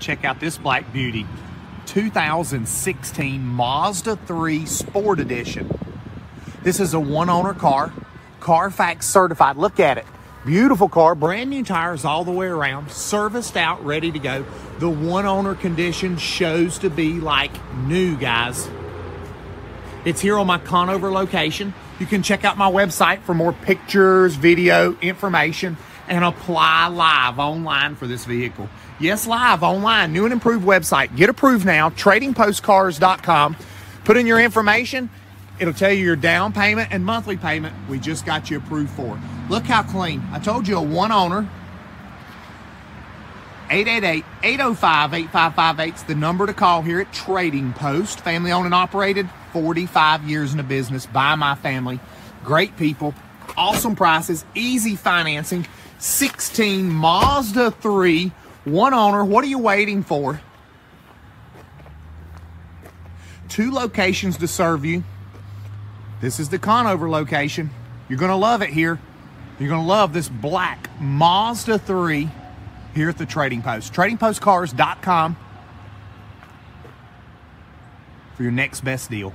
check out this black beauty. 2016 Mazda 3 Sport Edition. This is a one owner car, Carfax certified. Look at it. Beautiful car, brand new tires all the way around, serviced out, ready to go. The one owner condition shows to be like new, guys. It's here on my Conover location. You can check out my website for more pictures, video, information, and apply live online for this vehicle. Yes, live online, new and improved website. Get approved now, tradingpostcars.com. Put in your information. It'll tell you your down payment and monthly payment. We just got you approved for. Look how clean. I told you a one owner. 888-805-8558 is the number to call here at Trading Post. Family owned and operated, 45 years in the business by my family. Great people, awesome prices, easy financing. 16 Mazda 3, one owner. What are you waiting for? Two locations to serve you. This is the Conover location. You're going to love it here. You're going to love this black Mazda 3 here at the Trading Post. TradingPostCars.com for your next best deal.